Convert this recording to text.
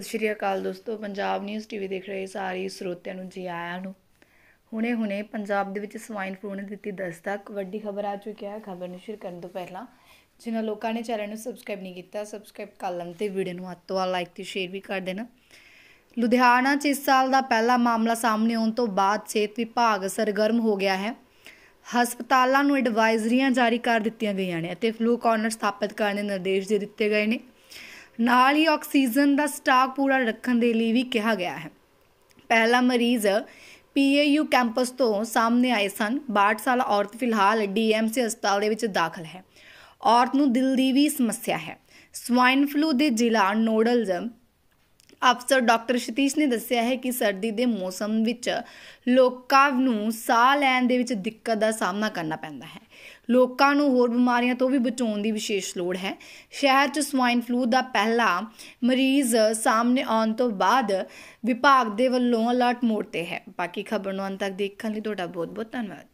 ਸਤਿ ਸ਼੍ਰੀ ਅਕਾਲ ਦੋਸਤੋ, Punjab news TV ਦੇਖ ਰਹੇ ਸਾਰੇ ਸਰੋਤਿਆਂ ਨੂੰ, ਜੀ ਆਇਆਂ ਨੂੰ। ਹੁਣੇ-ਹੁਣੇ ਪੰਜਾਬ ਦੇ ਵਿੱਚ ਸਵਾਈਨ ਫਲੂ ਨੇ ਦਿੱਤੀ ਦਸਤਕ ਵੱਡੀ ਖਬਰ ਆ ਚੁੱਕੀ ਹੈ, ਖਬਰ ਨੂੰ ਸ਼ੇਅਰ ਕਰਨ ਤੋਂ ਪਹਿਲਾਂ, ਜਿਨ੍ਹਾਂ ਲੋਕਾਂ ਨੇ ਚੈਨਲ ਨੂੰ ਸਬਸਕ੍ਰਾਈਬ ਨਹੀਂ ਕੀਤਾ ਸਬਸਕ੍ਰਾਈਬ ਕਰ ਲੈਣ ਤੇ ਵੀਡੀਓ ਨੂੰ ਹੱਥ ਤੋਂ ਲਾਈਕ ਤੇ ਸ਼ੇਅਰ ਵੀ ਕਰ ਦੇਣਾ। ਲੁਧਿਆਣਾ 'ਚ ਇਸ ਸਾਲ ਦਾ ਪਹਿਲਾ ਮਾਮਲਾ ਸਾਹਮਣੇ ਆਉਣ ਤੋਂ ਬਾਅਦ ਸਿਹਤ ਵਿਭਾਗ ਸਰਗਰਮ ਹੋ ਗਿਆ ਹੈ। ਹਸਪਤਾਲਾਂ ਨੂੰ ਐਡਵਾਈਜ਼ਰੀਆਂ ਜਾਰੀ ਕਰ ਦਿੱਤੀਆਂ ਗਈਆਂ ਨੇ ਅਤੇ ਫਲੂ ਕਾਰਨਰ ਸਥਾਪਿਤ ਕਰਨ ਦੇ ਨਿਰਦੇਸ਼ ਦੇ ਦਿੱਤੇ ਗਏ ਨੇ। ਨਾਲ ਹੀ ਆਕਸੀਜਨ ਦਾ ਸਟਾਕ ਪੂਰਾ ਰੱਖਣ ਦੇ ਲਈ ਵੀ ਕਿਹਾ ਗਿਆ ਹੈ। ਪਹਿਲਾ ਮਰੀਜ਼ ਪੀਏਯੂ ਕੈਂਪਸ ਤੋਂ ਸਾਹਮਣੇ ਆਏ ਸਨ। 62 ਸਾਲਾ ਔਰਤ ਫਿਲਹਾਲ ਡੀਐਮਸੀ ਹਸਪਤਾਲ ਦੇ ਵਿੱਚ ਦਾਖਲ ਹੈ। ਔਰਤ ਨੂੰ ਦਿਲ ਦੀ ਵੀ ਸਮੱਸਿਆ ਹੈ। ਸਵਾਈਨ ਫਲੂ ਦੇ ਜ਼ਿਲ੍ਹਾ ਨੋਡਲ ਅਫਸਰ ਡਾਕਟਰ ਸਤੀਸ਼ ਨੇ ਦੱਸਿਆ ਹੈ ਕਿ ਸਰਦੀ ਦੇ ਮੌਸਮ ਵਿੱਚ ਲੋਕਾਂ ਨੂੰ ਸਾਹ ਲੈਣ ਦੇ ਵਿੱਚ ਦਿੱਕਤ ਦਾ ਸਾਹਮਣਾ ਕਰਨਾ ਪੈਂਦਾ ਹੈ। ਲੋਕਾਂ ਨੂੰ ਹੋਰ ਬਿਮਾਰੀਆਂ ਤੋਂ ਵੀ ਬਚਾਉਣ ਦੀ ਵਿਸ਼ੇਸ਼ ਲੋੜ ਹੈ। ਸ਼ਹਿਰ 'ਚ ਸਵਾਈਨ ਫਲੂ ਦਾ ਪਹਿਲਾ ਮਰੀਜ਼ ਸਾਹਮਣੇ ਆਉਣ ਤੋਂ ਬਾਅਦ ਵਿਭਾਗ ਦੇ ਵੱਲੋਂ ਅਲਰਟ ਮੋਡ ਤੇ ਹੈ। ਬਾਕੀ ਖਬਰ ਨੂੰ ਅੰਤ ਤੱਕ ਦੇਖਣ ਲਈ ਤੁਹਾਡਾ ਬਹੁਤ ਬਹੁਤ ਧੰਨਵਾਦ।